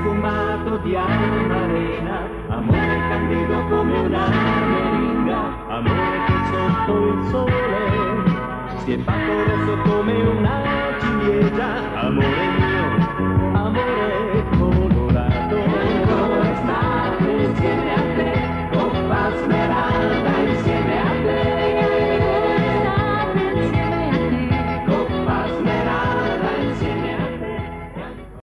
profumato di amarena, amore candido come una meringa, amore che sotto il sole si è fatto rosso come una ciliegia, amore mio, amore colorato. Ancora state insieme?